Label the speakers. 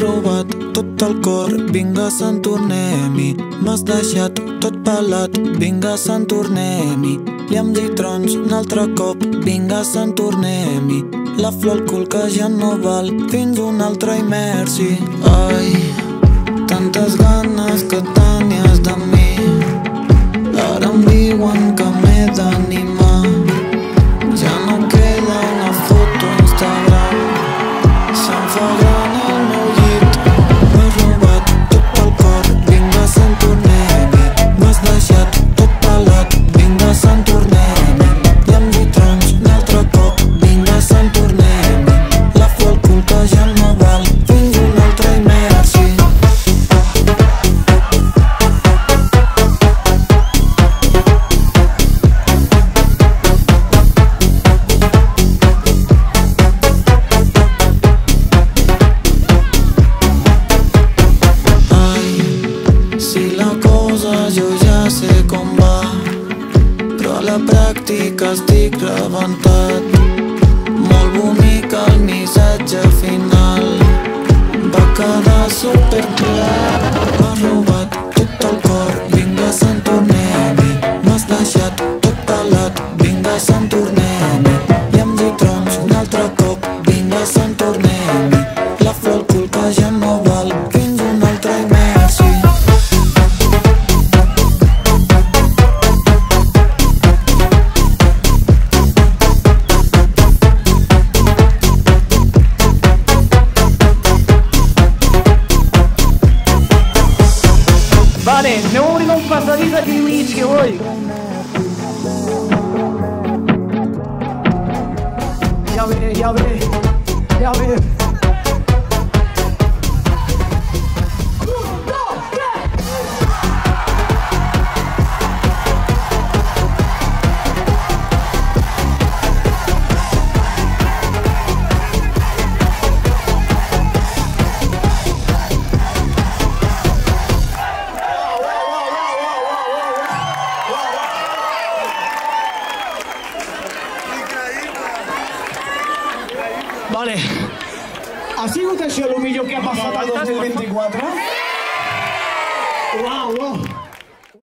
Speaker 1: robat tot el cor, vinga, se'n tornem-hi. M'has deixat tot pelat, vinga, se'n tornem-hi. Li hem dit trons un altre cop, vinga, se'n tornem-hi. La flor al cul que ja no val, fins un altre i merci. Ai, tantes ganes que tenies de ja sé com va Però a la pràctica estic rebentat. Molt bonic el missatge final. Va quedar superclar M'has robat tot el cor, vinga se'n tornem-hi M'has deixat tot pelat, vinga se'n tornem-hi I em dit trons un altre cop, vinga se'n tornem-hi La flor al cul que ja no val, fins
Speaker 2: cane, neuri non passaria di luigi voi. Ya ve, ya ve, ya ve. Vale.
Speaker 3: ¿Ha sido el humillo que ha pasado a 2024?